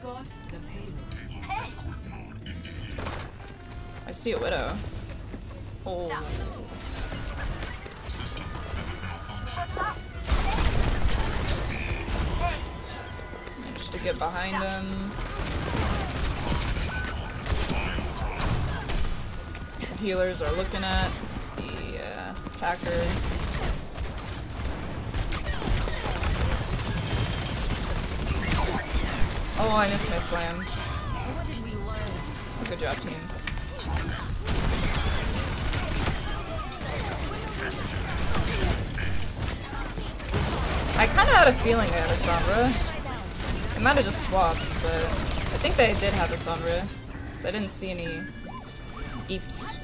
Escort the payload. I see a widow. Oh. Managed to get behind him. Healers are looking at the uh, attacker. Oh, I missed my slam. Good job, team. I kind of had a feeling they had a Sombra. They might have just swapped, but I think they did have a Sombra. So I didn't see any deeps.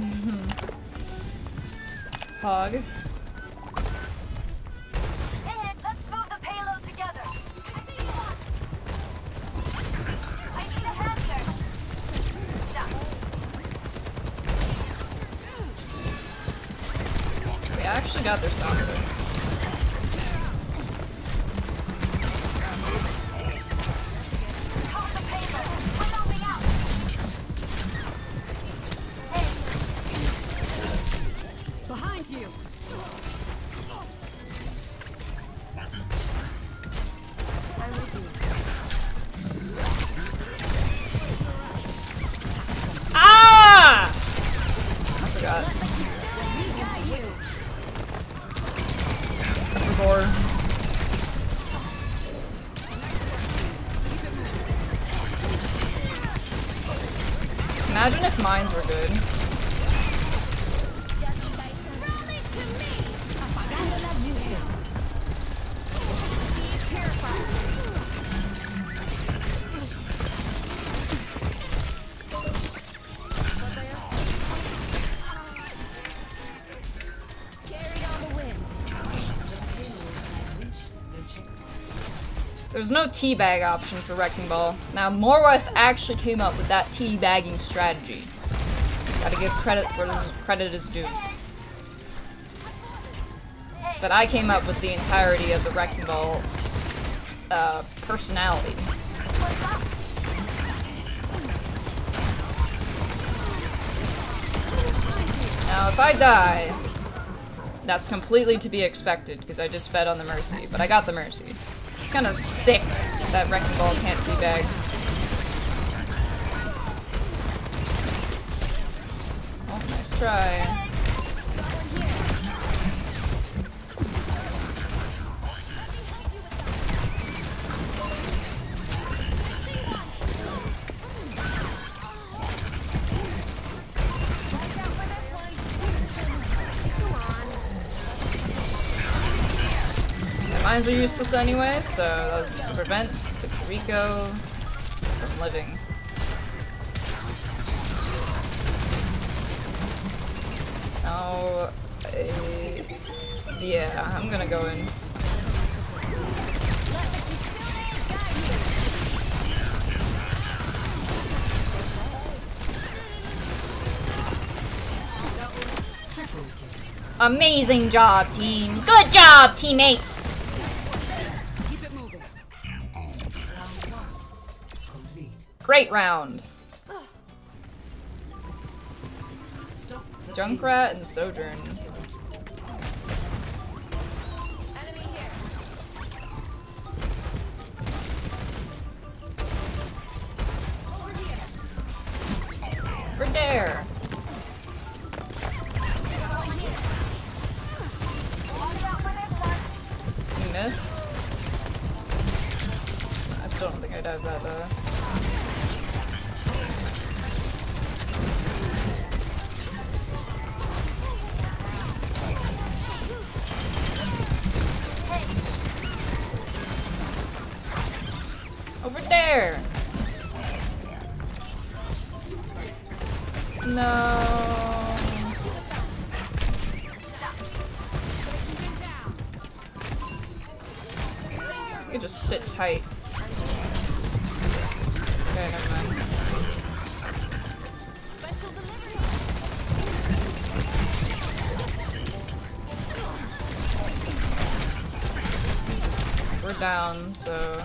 Mm-hmm. Hog. Hey, let's Shot. They actually got their Sombra. Imagine if mines were good. There's no teabag option for Wrecking Ball. Now, Morworth actually came up with that teabagging strategy. Gotta give credit where credit is due. But I came up with the entirety of the Wrecking Ball uh, personality. Now, if I die, that's completely to be expected because I just fed on the Mercy, but I got the Mercy. It's kind of sick that Wrecking Ball can't teabag. Oh, nice try. Mines are useless anyway, so that was to prevent the Rico from living. Now, uh, yeah, I'm gonna go in. Amazing job, team. Good job, teammates. Great round. Junkrat and Sojourn. Over there. You missed. I still don't think I'd have that though. Over there! No. You just sit tight. Okay, never mind. we're down, so.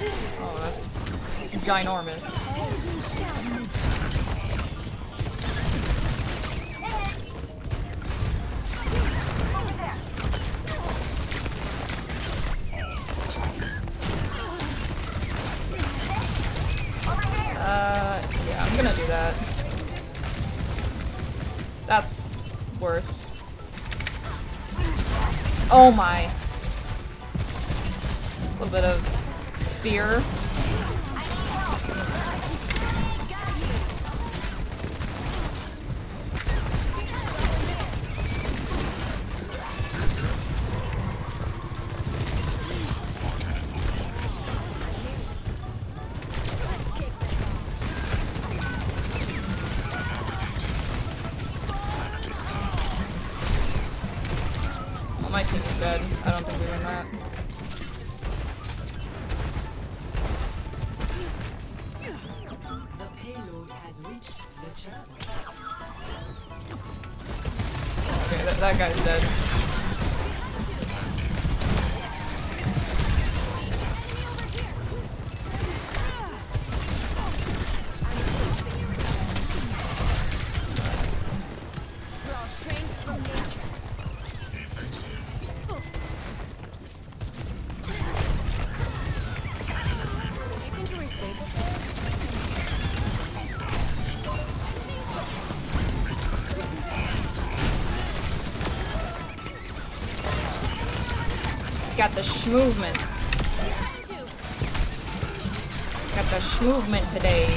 Oh, that's ginormous. Uh, yeah, I'm gonna do that. That's worth. Oh my. A little bit of fear. My team is dead. I don't think we win that. Okay, that, that guy's dead. Got the schmovement. Got the schmovement today.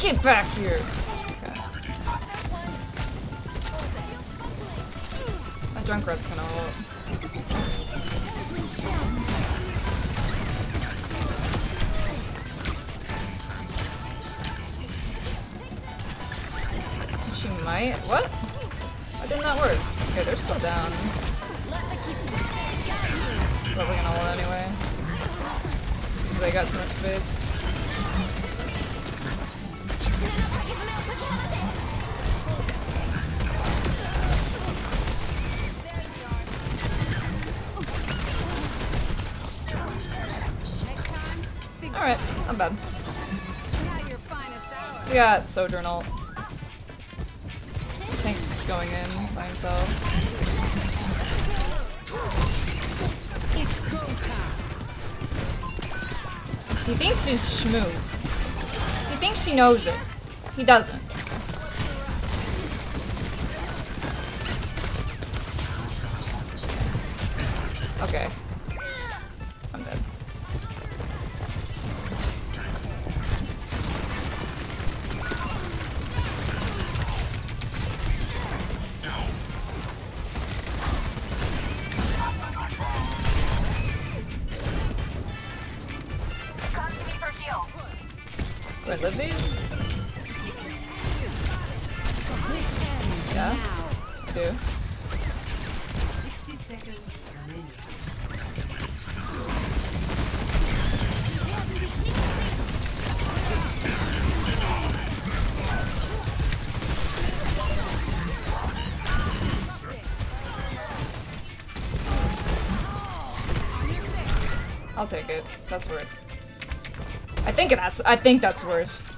Get back here. That Junkrat's gonna ult. She might. What? Didn't that work? Okay, they're still down. Probably gonna hold anyway. So they got too much space. Alright, I'm bad. Not. We got Sojourn ult. Going in by himself. It's go time. He thinks he's smooth. He thinks he knows it. He doesn't. Yeah. I do. 60 seconds I'll take it. That's worth. I think that's I think that's worth.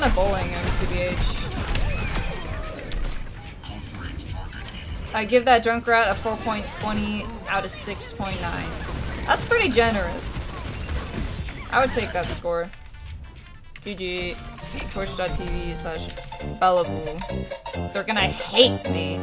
Of bowling. I give that Junkrat a 4.20 out of 6.9. That's pretty generous. I would take that score. GG. Twitch.tv slash Bellaboo. They're gonna hate me.